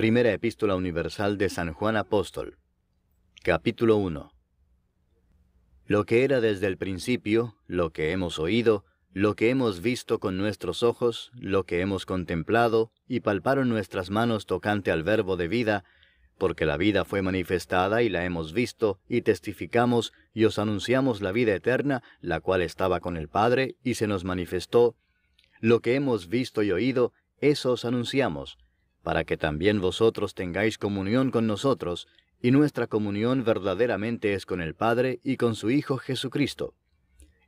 Primera Epístola Universal de San Juan Apóstol. Capítulo 1. Lo que era desde el principio, lo que hemos oído, lo que hemos visto con nuestros ojos, lo que hemos contemplado, y palparon nuestras manos tocante al verbo de vida, porque la vida fue manifestada y la hemos visto, y testificamos y os anunciamos la vida eterna, la cual estaba con el Padre, y se nos manifestó. Lo que hemos visto y oído, eso os anunciamos para que también vosotros tengáis comunión con nosotros, y nuestra comunión verdaderamente es con el Padre y con su Hijo Jesucristo.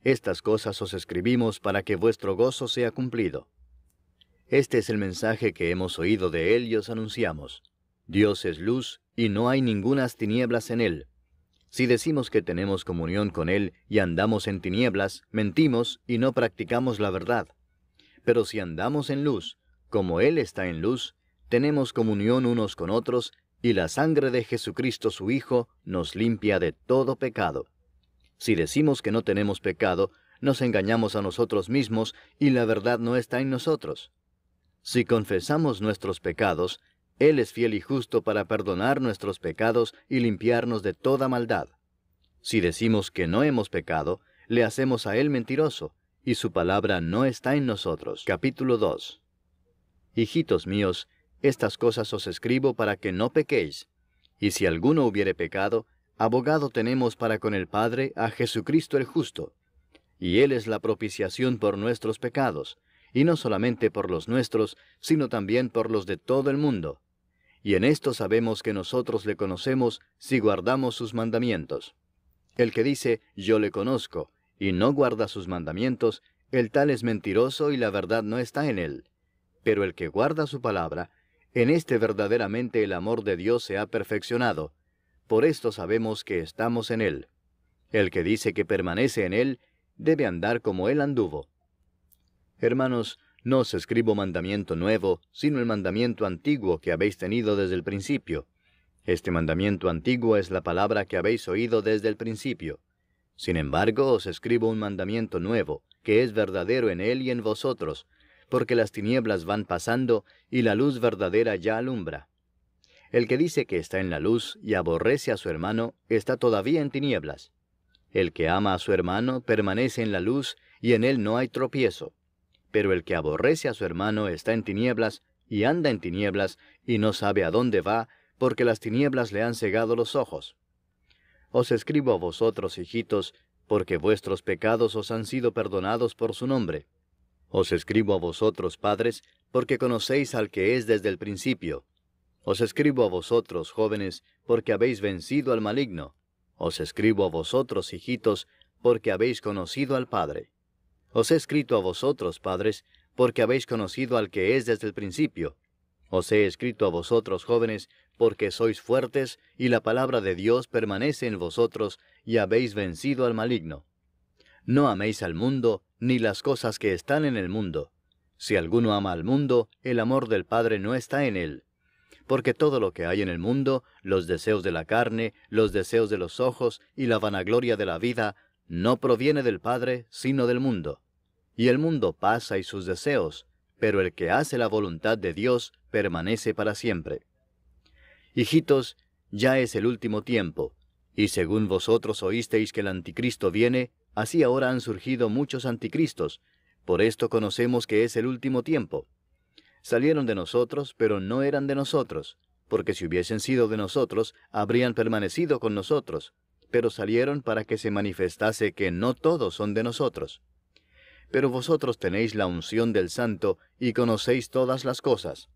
Estas cosas os escribimos para que vuestro gozo sea cumplido. Este es el mensaje que hemos oído de Él y os anunciamos. Dios es luz, y no hay ningunas tinieblas en Él. Si decimos que tenemos comunión con Él y andamos en tinieblas, mentimos y no practicamos la verdad. Pero si andamos en luz, como Él está en luz, tenemos comunión unos con otros, y la sangre de Jesucristo su Hijo nos limpia de todo pecado. Si decimos que no tenemos pecado, nos engañamos a nosotros mismos y la verdad no está en nosotros. Si confesamos nuestros pecados, Él es fiel y justo para perdonar nuestros pecados y limpiarnos de toda maldad. Si decimos que no hemos pecado, le hacemos a Él mentiroso, y su palabra no está en nosotros. Capítulo 2. Hijitos míos, estas cosas os escribo para que no pequéis. Y si alguno hubiere pecado, abogado tenemos para con el Padre a Jesucristo el justo. Y Él es la propiciación por nuestros pecados, y no solamente por los nuestros, sino también por los de todo el mundo. Y en esto sabemos que nosotros le conocemos si guardamos sus mandamientos. El que dice, yo le conozco, y no guarda sus mandamientos, el tal es mentiroso y la verdad no está en él. Pero el que guarda su palabra, en este verdaderamente el amor de Dios se ha perfeccionado. Por esto sabemos que estamos en Él. El que dice que permanece en Él, debe andar como Él anduvo. Hermanos, no os escribo mandamiento nuevo, sino el mandamiento antiguo que habéis tenido desde el principio. Este mandamiento antiguo es la palabra que habéis oído desde el principio. Sin embargo, os escribo un mandamiento nuevo, que es verdadero en Él y en vosotros, porque las tinieblas van pasando y la luz verdadera ya alumbra. El que dice que está en la luz y aborrece a su hermano, está todavía en tinieblas. El que ama a su hermano permanece en la luz y en él no hay tropiezo. Pero el que aborrece a su hermano está en tinieblas y anda en tinieblas y no sabe a dónde va, porque las tinieblas le han cegado los ojos. Os escribo a vosotros, hijitos, porque vuestros pecados os han sido perdonados por su nombre. Os escribo a vosotros, padres, porque conocéis al que es desde el principio. Os escribo a vosotros, jóvenes, porque habéis vencido al maligno. Os escribo a vosotros, hijitos, porque habéis conocido al Padre. Os he escrito a vosotros, padres, porque habéis conocido al que es desde el principio. Os he escrito a vosotros, jóvenes, porque sois fuertes, y la palabra de Dios permanece en vosotros, y habéis vencido al maligno. No améis al mundo, ni las cosas que están en el mundo. Si alguno ama al mundo, el amor del Padre no está en él. Porque todo lo que hay en el mundo, los deseos de la carne, los deseos de los ojos y la vanagloria de la vida, no proviene del Padre, sino del mundo. Y el mundo pasa y sus deseos, pero el que hace la voluntad de Dios permanece para siempre. Hijitos, ya es el último tiempo, y según vosotros oísteis que el anticristo viene, Así ahora han surgido muchos anticristos, por esto conocemos que es el último tiempo. Salieron de nosotros, pero no eran de nosotros, porque si hubiesen sido de nosotros, habrían permanecido con nosotros, pero salieron para que se manifestase que no todos son de nosotros. Pero vosotros tenéis la unción del Santo y conocéis todas las cosas.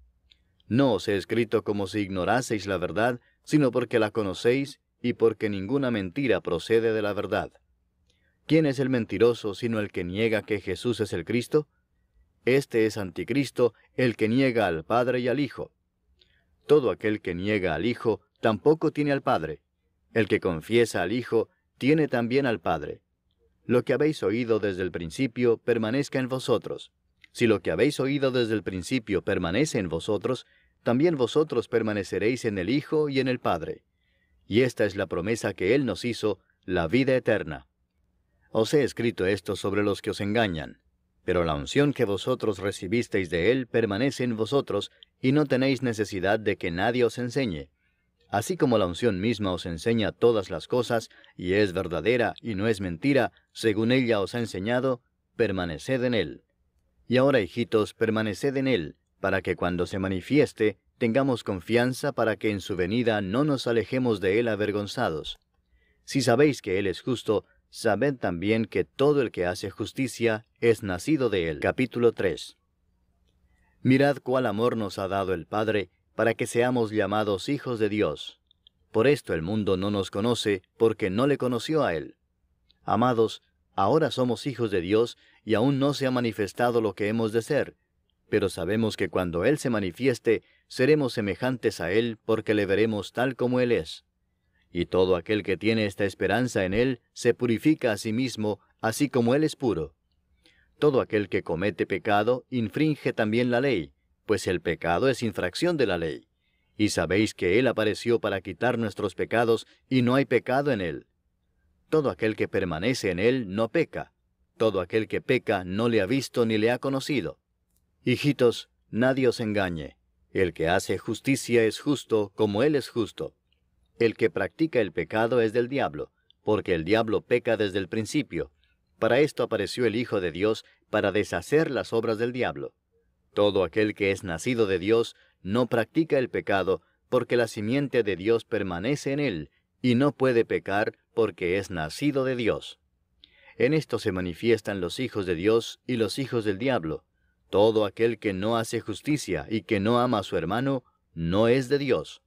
No os he escrito como si ignoraseis la verdad, sino porque la conocéis y porque ninguna mentira procede de la verdad. ¿Quién es el mentiroso sino el que niega que Jesús es el Cristo? Este es anticristo, el que niega al Padre y al Hijo. Todo aquel que niega al Hijo tampoco tiene al Padre. El que confiesa al Hijo tiene también al Padre. Lo que habéis oído desde el principio permanezca en vosotros. Si lo que habéis oído desde el principio permanece en vosotros, también vosotros permaneceréis en el Hijo y en el Padre. Y esta es la promesa que Él nos hizo, la vida eterna. Os he escrito esto sobre los que os engañan, pero la unción que vosotros recibisteis de Él permanece en vosotros, y no tenéis necesidad de que nadie os enseñe. Así como la unción misma os enseña todas las cosas, y es verdadera y no es mentira, según ella os ha enseñado, permaneced en él. Y ahora, hijitos, permaneced en él, para que cuando se manifieste, tengamos confianza para que en su venida no nos alejemos de él avergonzados. Si sabéis que él es justo, sabed también que todo el que hace justicia es nacido de él. Capítulo 3 Mirad cuál amor nos ha dado el Padre, para que seamos llamados hijos de Dios. Por esto el mundo no nos conoce, porque no le conoció a Él. Amados, ahora somos hijos de Dios, y aún no se ha manifestado lo que hemos de ser, pero sabemos que cuando Él se manifieste, seremos semejantes a Él, porque le veremos tal como Él es. Y todo aquel que tiene esta esperanza en Él, se purifica a sí mismo, así como Él es puro. Todo aquel que comete pecado, infringe también la ley, pues el pecado es infracción de la ley. Y sabéis que Él apareció para quitar nuestros pecados, y no hay pecado en Él. Todo aquel que permanece en Él no peca. Todo aquel que peca no le ha visto ni le ha conocido. Hijitos, nadie os engañe. El que hace justicia es justo como Él es justo. El que practica el pecado es del diablo, porque el diablo peca desde el principio. Para esto apareció el Hijo de Dios, para deshacer las obras del diablo. Todo aquel que es nacido de Dios no practica el pecado, porque la simiente de Dios permanece en él, y no puede pecar porque es nacido de Dios. En esto se manifiestan los hijos de Dios y los hijos del diablo. Todo aquel que no hace justicia y que no ama a su hermano, no es de Dios.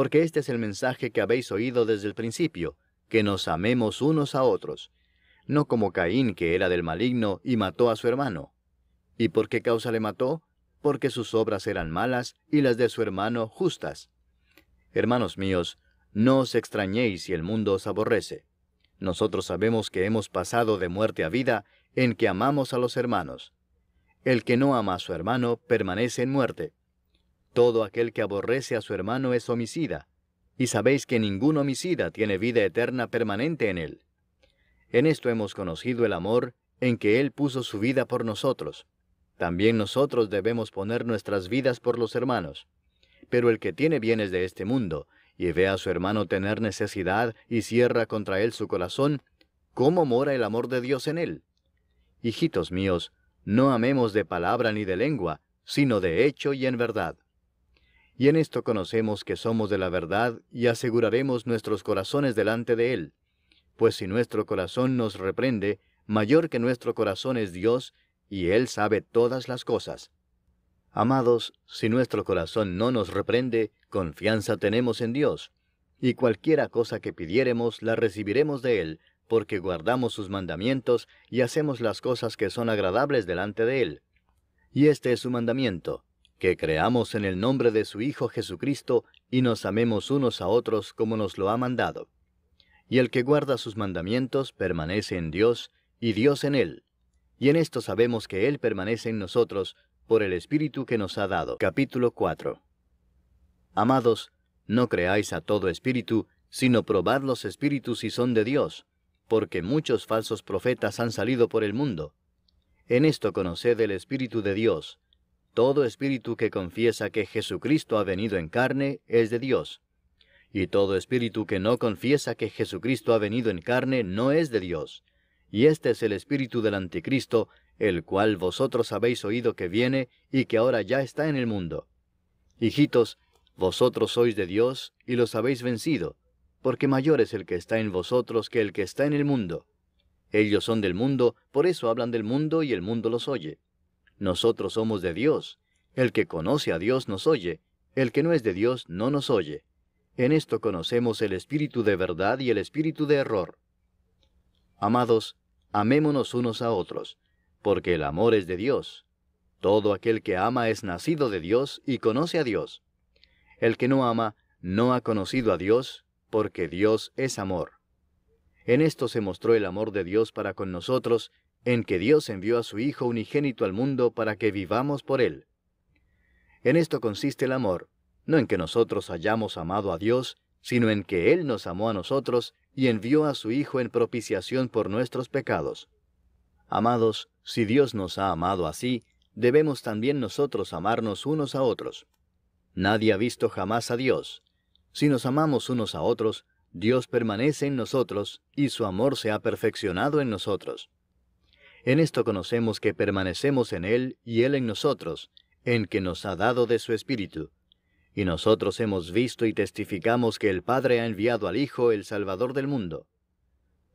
Porque este es el mensaje que habéis oído desde el principio, que nos amemos unos a otros, no como Caín que era del maligno y mató a su hermano. ¿Y por qué causa le mató? Porque sus obras eran malas y las de su hermano justas. Hermanos míos, no os extrañéis si el mundo os aborrece. Nosotros sabemos que hemos pasado de muerte a vida en que amamos a los hermanos. El que no ama a su hermano permanece en muerte. Todo aquel que aborrece a su hermano es homicida, y sabéis que ningún homicida tiene vida eterna permanente en él. En esto hemos conocido el amor en que Él puso su vida por nosotros. También nosotros debemos poner nuestras vidas por los hermanos. Pero el que tiene bienes de este mundo, y ve a su hermano tener necesidad y cierra contra él su corazón, ¿cómo mora el amor de Dios en él? Hijitos míos, no amemos de palabra ni de lengua, sino de hecho y en verdad. Y en esto conocemos que somos de la verdad y aseguraremos nuestros corazones delante de Él. Pues si nuestro corazón nos reprende, mayor que nuestro corazón es Dios, y Él sabe todas las cosas. Amados, si nuestro corazón no nos reprende, confianza tenemos en Dios, y cualquiera cosa que pidiéremos la recibiremos de Él, porque guardamos sus mandamientos y hacemos las cosas que son agradables delante de Él. Y este es su mandamiento, que creamos en el nombre de su Hijo Jesucristo y nos amemos unos a otros como nos lo ha mandado. Y el que guarda sus mandamientos permanece en Dios, y Dios en él y en esto sabemos que Él permanece en nosotros por el Espíritu que nos ha dado. Capítulo 4 Amados, no creáis a todo espíritu, sino probad los espíritus si son de Dios, porque muchos falsos profetas han salido por el mundo. En esto conoced el Espíritu de Dios. Todo espíritu que confiesa que Jesucristo ha venido en carne es de Dios. Y todo espíritu que no confiesa que Jesucristo ha venido en carne no es de Dios y este es el espíritu del anticristo, el cual vosotros habéis oído que viene y que ahora ya está en el mundo. Hijitos, vosotros sois de Dios y los habéis vencido, porque mayor es el que está en vosotros que el que está en el mundo. Ellos son del mundo, por eso hablan del mundo y el mundo los oye. Nosotros somos de Dios. El que conoce a Dios nos oye, el que no es de Dios no nos oye. En esto conocemos el espíritu de verdad y el espíritu de error. Amados, amémonos unos a otros, porque el amor es de Dios. Todo aquel que ama es nacido de Dios y conoce a Dios. El que no ama no ha conocido a Dios, porque Dios es amor. En esto se mostró el amor de Dios para con nosotros, en que Dios envió a su Hijo unigénito al mundo para que vivamos por Él. En esto consiste el amor, no en que nosotros hayamos amado a Dios, sino en que Él nos amó a nosotros y envió a su Hijo en propiciación por nuestros pecados. Amados, si Dios nos ha amado así, debemos también nosotros amarnos unos a otros. Nadie ha visto jamás a Dios. Si nos amamos unos a otros, Dios permanece en nosotros y su amor se ha perfeccionado en nosotros. En esto conocemos que permanecemos en Él y Él en nosotros, en que nos ha dado de su Espíritu. Y nosotros hemos visto y testificamos que el Padre ha enviado al Hijo, el Salvador del mundo.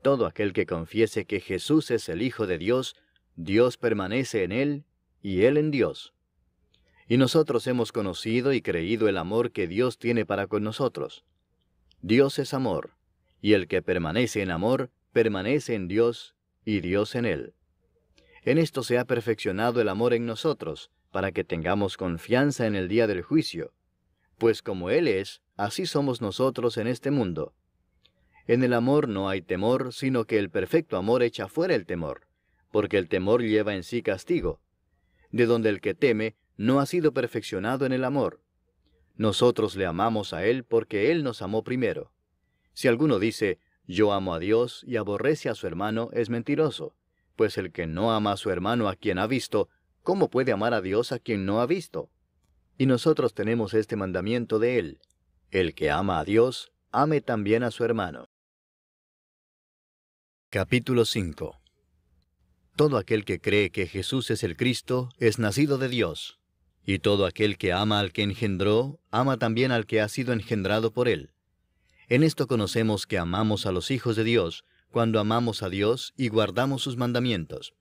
Todo aquel que confiese que Jesús es el Hijo de Dios, Dios permanece en Él y Él en Dios. Y nosotros hemos conocido y creído el amor que Dios tiene para con nosotros. Dios es amor, y el que permanece en amor, permanece en Dios, y Dios en él. En esto se ha perfeccionado el amor en nosotros, para que tengamos confianza en el día del juicio, pues como Él es, así somos nosotros en este mundo. En el amor no hay temor, sino que el perfecto amor echa fuera el temor, porque el temor lleva en sí castigo, de donde el que teme no ha sido perfeccionado en el amor. Nosotros le amamos a Él porque Él nos amó primero. Si alguno dice, yo amo a Dios y aborrece a su hermano, es mentiroso, pues el que no ama a su hermano a quien ha visto, ¿cómo puede amar a Dios a quien no ha visto? Y nosotros tenemos este mandamiento de Él, el que ama a Dios, ame también a su hermano. Capítulo 5 Todo aquel que cree que Jesús es el Cristo es nacido de Dios y todo aquel que ama al que engendró, ama también al que ha sido engendrado por él. En esto conocemos que amamos a los hijos de Dios, cuando amamos a Dios y guardamos sus mandamientos.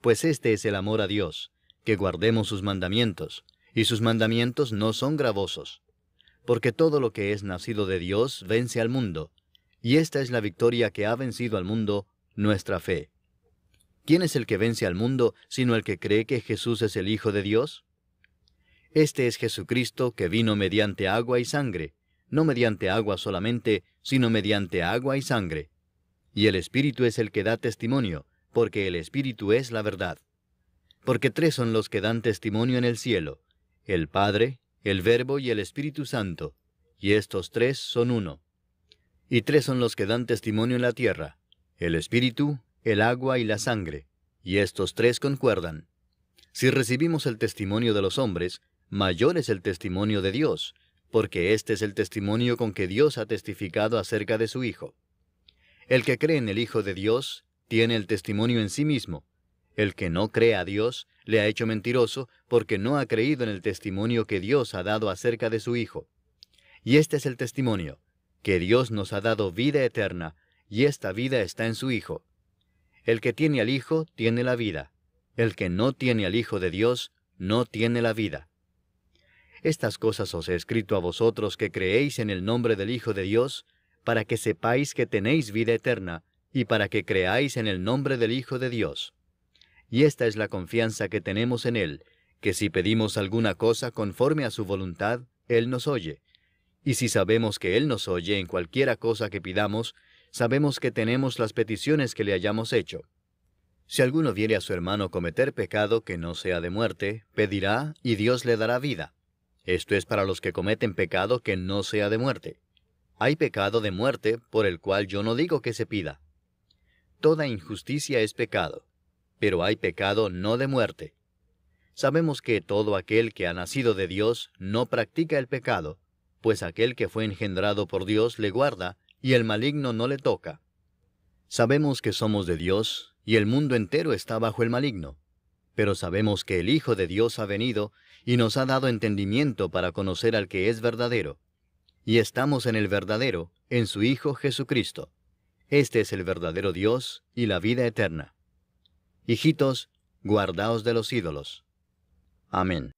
Pues este es el amor a Dios, que guardemos sus mandamientos, y sus mandamientos no son gravosos. Porque todo lo que es nacido de Dios vence al mundo, y esta es la victoria que ha vencido al mundo, nuestra fe. ¿Quién es el que vence al mundo sino el que cree que Jesús es el Hijo de Dios? Este es Jesucristo que vino mediante agua y sangre, no mediante agua solamente, sino mediante agua y sangre. Y el Espíritu es el que da testimonio, porque el Espíritu es la verdad. Porque tres son los que dan testimonio en el cielo, el Padre, el Verbo y el Espíritu Santo, y estos tres son uno. Y tres son los que dan testimonio en la tierra, el Espíritu, el agua y la sangre, y estos tres concuerdan. Si recibimos el testimonio de los hombres, mayor es el testimonio de Dios, porque este es el testimonio con que Dios ha testificado acerca de su Hijo. El que cree en el Hijo de Dios tiene el testimonio en sí mismo. El que no cree a Dios le ha hecho mentiroso porque no ha creído en el testimonio que Dios ha dado acerca de su Hijo. Y este es el testimonio, que Dios nos ha dado vida eterna, y esta vida está en su Hijo. El que tiene al Hijo tiene la vida. El que no tiene al Hijo de Dios no tiene la vida. Estas cosas os he escrito a vosotros que creéis en el nombre del Hijo de Dios, para que sepáis que tenéis vida eterna, y para que creáis en el nombre del Hijo de Dios. Y esta es la confianza que tenemos en Él, que si pedimos alguna cosa conforme a su voluntad, Él nos oye. Y si sabemos que Él nos oye en cualquiera cosa que pidamos, sabemos que tenemos las peticiones que le hayamos hecho. Si alguno viere a su hermano cometer pecado que no sea de muerte, pedirá y Dios le dará vida. Esto es para los que cometen pecado que no sea de muerte. Hay pecado de muerte por el cual yo no digo que se pida. Toda injusticia es pecado, pero hay pecado no de muerte. Sabemos que todo aquel que ha nacido de Dios no practica el pecado, pues aquel que fue engendrado por Dios le guarda, y el maligno no le toca. Sabemos que somos de Dios, y el mundo entero está bajo el maligno. Pero sabemos que el Hijo de Dios ha venido y nos ha dado entendimiento para conocer al que es verdadero. Y estamos en el verdadero, en su Hijo Jesucristo. Este es el verdadero Dios y la vida eterna. Hijitos, guardaos de los ídolos. Amén.